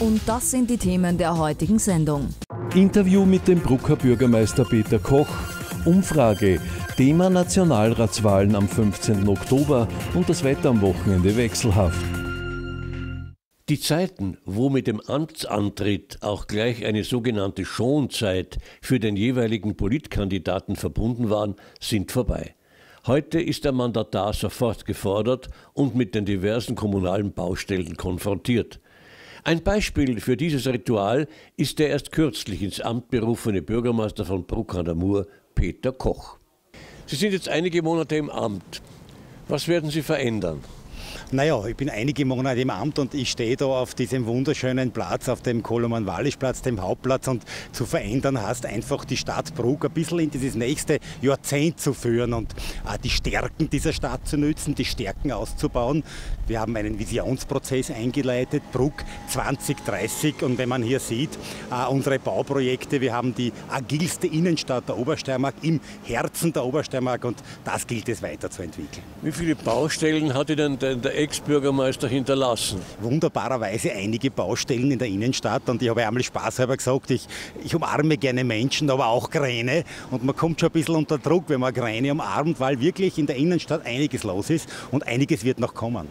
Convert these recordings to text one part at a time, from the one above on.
Und das sind die Themen der heutigen Sendung. Interview mit dem Brucker Bürgermeister Peter Koch. Umfrage. Thema Nationalratswahlen am 15. Oktober und das Wetter am Wochenende wechselhaft. Die Zeiten, wo mit dem Amtsantritt auch gleich eine sogenannte Schonzeit für den jeweiligen Politkandidaten verbunden waren, sind vorbei. Heute ist der Mandatar sofort gefordert und mit den diversen kommunalen Baustellen konfrontiert. Ein Beispiel für dieses Ritual ist der erst kürzlich ins Amt berufene Bürgermeister von Bruck an der Mur, Peter Koch. Sie sind jetzt einige Monate im Amt. Was werden Sie verändern? Naja, ich bin einige Monate im Amt und ich stehe da auf diesem wunderschönen Platz, auf dem Koloman-Wallisch-Platz, dem Hauptplatz. Und zu verändern heißt einfach die Stadt Bruck ein bisschen in dieses nächste Jahrzehnt zu führen und auch die Stärken dieser Stadt zu nützen, die Stärken auszubauen. Wir haben einen Visionsprozess eingeleitet, Bruck 2030. Und wenn man hier sieht, äh, unsere Bauprojekte, wir haben die agilste Innenstadt der Obersteiermark im Herzen der Obersteiermark und das gilt es weiterzuentwickeln. Wie viele Baustellen hatte denn der Ex-Bürgermeister hinterlassen? Wunderbarerweise einige Baustellen in der Innenstadt und ich habe einmal spaßhalber gesagt, ich, ich umarme gerne Menschen, aber auch Kräne und man kommt schon ein bisschen unter Druck, wenn man Kräne umarmt, weil wirklich in der Innenstadt einiges los ist und einiges wird noch kommen.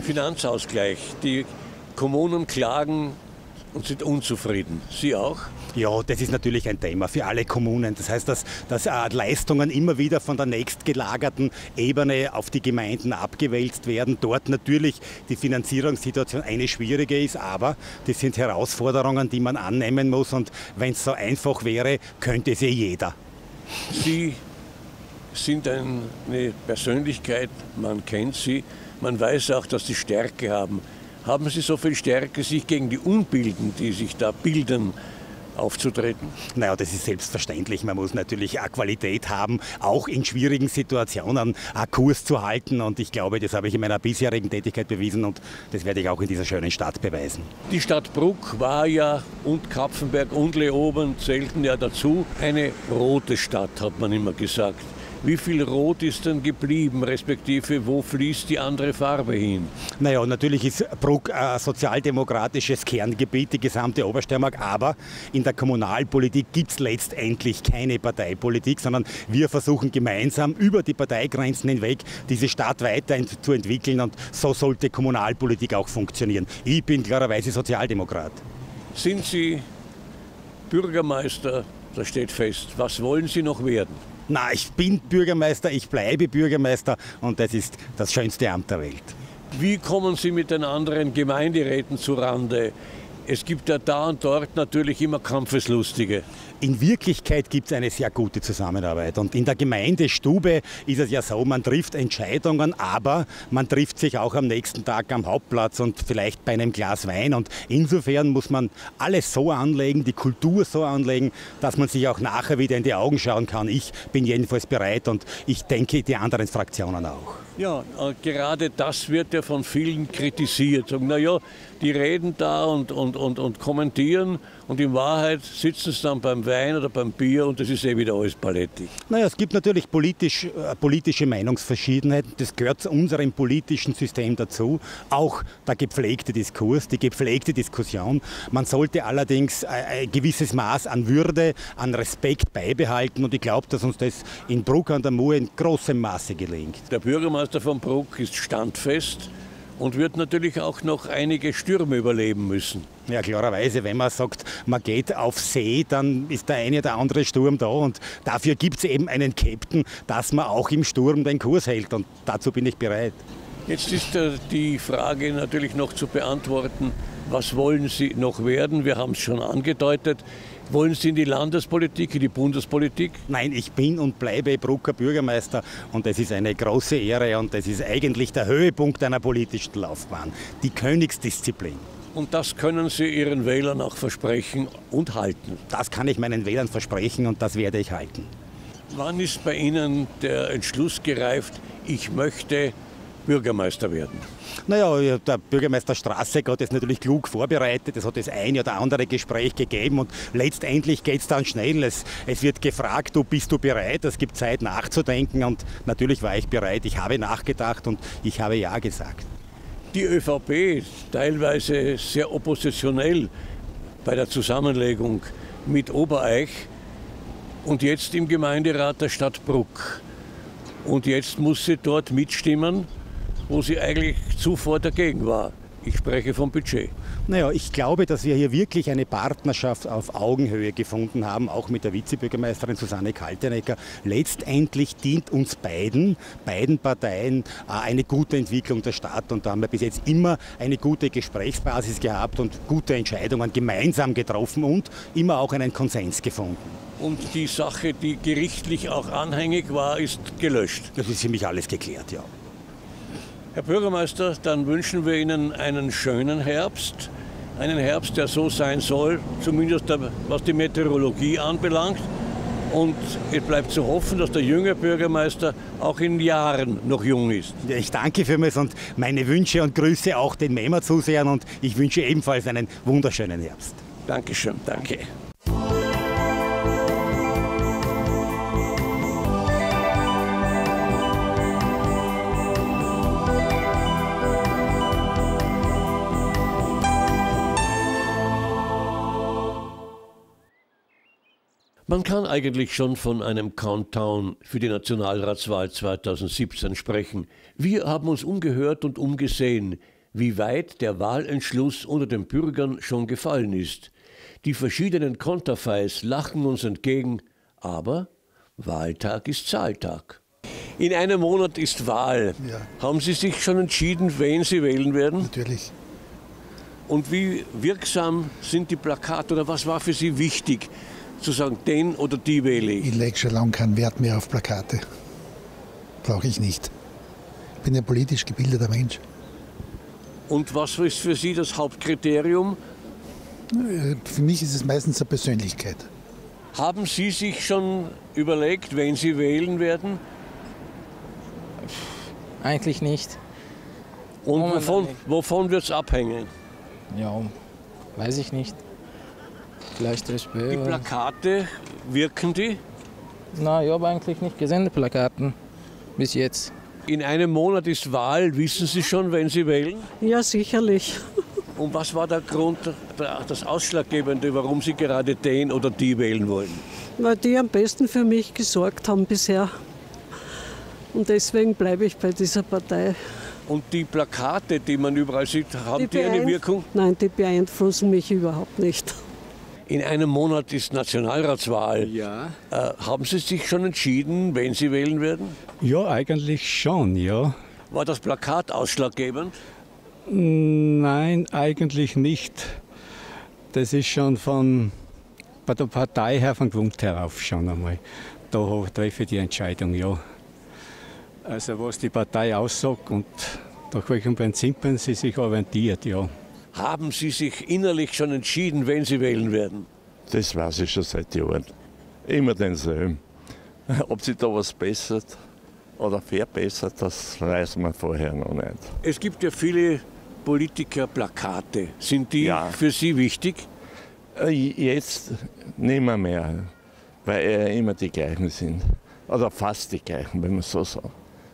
Finanzausgleich. Die Kommunen klagen und sind unzufrieden. Sie auch? Ja, das ist natürlich ein Thema für alle Kommunen. Das heißt, dass, dass äh, Leistungen immer wieder von der nächstgelagerten Ebene auf die Gemeinden abgewälzt werden. Dort natürlich die Finanzierungssituation eine schwierige ist, aber das sind Herausforderungen, die man annehmen muss. Und wenn es so einfach wäre, könnte es eh jeder. Sie sind eine Persönlichkeit, man kennt sie, man weiß auch, dass Sie Stärke haben. Haben Sie so viel Stärke, sich gegen die Unbilden, die sich da bilden, aufzutreten? Naja, das ist selbstverständlich. Man muss natürlich auch Qualität haben, auch in schwierigen Situationen einen Kurs zu halten. Und ich glaube, das habe ich in meiner bisherigen Tätigkeit bewiesen und das werde ich auch in dieser schönen Stadt beweisen. Die Stadt Bruck war ja und Kapfenberg und Leoben zählten ja dazu eine rote Stadt, hat man immer gesagt. Wie viel Rot ist denn geblieben, respektive wo fließt die andere Farbe hin? Naja, natürlich ist Bruck ein sozialdemokratisches Kerngebiet, die gesamte Obersteiermark, aber in der Kommunalpolitik gibt es letztendlich keine Parteipolitik, sondern wir versuchen gemeinsam über die Parteigrenzen hinweg diese Stadt weiterzuentwickeln und so sollte Kommunalpolitik auch funktionieren. Ich bin klarerweise Sozialdemokrat. Sind Sie Bürgermeister, das steht fest. Was wollen Sie noch werden? Na, ich bin Bürgermeister, ich bleibe Bürgermeister und das ist das schönste Amt der Welt. Wie kommen Sie mit den anderen Gemeinderäten zurande? Es gibt ja da und dort natürlich immer Kampfeslustige. In Wirklichkeit gibt es eine sehr gute Zusammenarbeit. Und in der Gemeindestube ist es ja so, man trifft Entscheidungen, aber man trifft sich auch am nächsten Tag am Hauptplatz und vielleicht bei einem Glas Wein. Und insofern muss man alles so anlegen, die Kultur so anlegen, dass man sich auch nachher wieder in die Augen schauen kann. Ich bin jedenfalls bereit und ich denke, die anderen Fraktionen auch. Ja, äh, gerade das wird ja von vielen kritisiert. Sagen, naja, die reden da und, und, und, und kommentieren und in Wahrheit sitzen sie dann beim Wein oder beim Bier und das ist eh wieder alles paletti. Naja, es gibt natürlich politisch, äh, politische Meinungsverschiedenheiten. Das gehört zu unserem politischen System dazu. Auch der gepflegte Diskurs, die gepflegte Diskussion. Man sollte allerdings ein gewisses Maß an Würde, an Respekt beibehalten und ich glaube, dass uns das in Bruck an der Mur in großem Maße gelingt. Der Bürgermeister von Bruck ist standfest und wird natürlich auch noch einige Stürme überleben müssen. Ja, klarerweise, wenn man sagt, man geht auf See, dann ist der eine oder andere Sturm da und dafür gibt es eben einen Captain, dass man auch im Sturm den Kurs hält und dazu bin ich bereit. Jetzt ist äh, die Frage natürlich noch zu beantworten, was wollen Sie noch werden? Wir haben es schon angedeutet. Wollen Sie in die Landespolitik, in die Bundespolitik? Nein, ich bin und bleibe Brucker Bürgermeister und das ist eine große Ehre und das ist eigentlich der Höhepunkt einer politischen Laufbahn, die Königsdisziplin. Und das können Sie Ihren Wählern auch versprechen und halten? Das kann ich meinen Wählern versprechen und das werde ich halten. Wann ist bei Ihnen der Entschluss gereift, ich möchte Bürgermeister werden? Naja, der Bürgermeister Straße hat es natürlich klug vorbereitet. Es hat das eine oder andere Gespräch gegeben und letztendlich geht es dann schnell. Es, es wird gefragt, du bist du bereit? Es gibt Zeit nachzudenken und natürlich war ich bereit. Ich habe nachgedacht und ich habe Ja gesagt. Die ÖVP, teilweise sehr oppositionell bei der Zusammenlegung mit Obereich und jetzt im Gemeinderat der Stadt Bruck. Und jetzt muss sie dort mitstimmen, wo sie eigentlich zuvor dagegen war. Ich spreche vom Budget. Naja, ich glaube, dass wir hier wirklich eine Partnerschaft auf Augenhöhe gefunden haben, auch mit der Vizebürgermeisterin Susanne Kaltenecker. Letztendlich dient uns beiden, beiden Parteien, äh, eine gute Entwicklung der Stadt. Und da haben wir bis jetzt immer eine gute Gesprächsbasis gehabt und gute Entscheidungen gemeinsam getroffen und immer auch einen Konsens gefunden. Und die Sache, die gerichtlich auch anhängig war, ist gelöscht. Das ist für mich alles geklärt, ja. Herr Bürgermeister, dann wünschen wir Ihnen einen schönen Herbst. Einen Herbst, der so sein soll, zumindest was die Meteorologie anbelangt. Und es bleibt zu hoffen, dass der junge Bürgermeister auch in Jahren noch jung ist. Ja, ich danke vielmals und meine Wünsche und Grüße auch den MEMA-Zusehern und ich wünsche ebenfalls einen wunderschönen Herbst. Dankeschön, danke. Man kann eigentlich schon von einem Countdown für die Nationalratswahl 2017 sprechen. Wir haben uns umgehört und umgesehen, wie weit der Wahlentschluss unter den Bürgern schon gefallen ist. Die verschiedenen Konterfeis lachen uns entgegen, aber Wahltag ist Zahltag. In einem Monat ist Wahl. Ja. Haben Sie sich schon entschieden, wen Sie wählen werden? Natürlich. Und wie wirksam sind die Plakate oder was war für Sie wichtig? Zu sagen, den oder die wähle ich? Ich lege schon lange keinen Wert mehr auf Plakate. Brauche ich nicht. Ich bin ein politisch gebildeter Mensch. Und was ist für Sie das Hauptkriterium? Für mich ist es meistens eine Persönlichkeit. Haben Sie sich schon überlegt, wen Sie wählen werden? Eigentlich nicht. Und wovon, wovon wird es abhängen? Ja, weiß ich nicht. Vielleicht Die Plakate, wirken die? Na, ich habe eigentlich nicht gesehen, die Plakaten. Bis jetzt. In einem Monat ist Wahl. Wissen Sie schon, wenn Sie wählen? Ja, sicherlich. Und was war der Grund, das Ausschlaggebende, warum Sie gerade den oder die wählen wollen? Weil die am besten für mich gesorgt haben bisher. Und deswegen bleibe ich bei dieser Partei. Und die Plakate, die man überall sieht, haben die, die eine Wirkung? Nein, die beeinflussen mich überhaupt nicht. In einem Monat ist Nationalratswahl. Ja. Äh, haben Sie sich schon entschieden, wen Sie wählen werden? Ja, eigentlich schon, ja. War das Plakat ausschlaggebend? Nein, eigentlich nicht. Das ist schon von bei der Partei her von Grund herauf schon einmal. Da treffe ich die Entscheidung, ja. Also was die Partei aussagt und nach welchen Prinzipien sie sich orientiert, ja. Haben Sie sich innerlich schon entschieden, wen Sie wählen werden? Das weiß ich schon seit Jahren. Immer denselben. Ob sich da was bessert oder verbessert, das weiß man vorher noch nicht. Es gibt ja viele Politiker-Plakate. Sind die ja. für Sie wichtig? Äh, jetzt nicht mehr, mehr, weil immer die gleichen sind. Oder fast die gleichen, wenn man so sagt.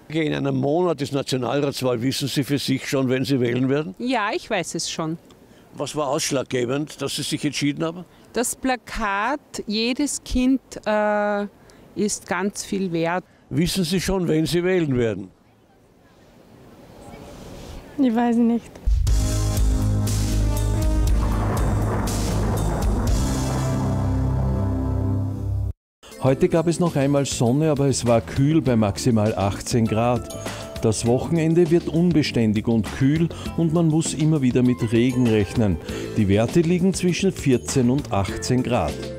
In einem Monat ist Nationalratswahl. Wissen Sie für sich schon, wenn Sie wählen werden? Ja, ich weiß es schon. Was war ausschlaggebend, dass Sie sich entschieden haben? Das Plakat Jedes Kind äh, ist ganz viel wert. Wissen Sie schon, wen Sie wählen werden? Ich weiß nicht. Heute gab es noch einmal Sonne, aber es war kühl bei maximal 18 Grad. Das Wochenende wird unbeständig und kühl und man muss immer wieder mit Regen rechnen. Die Werte liegen zwischen 14 und 18 Grad.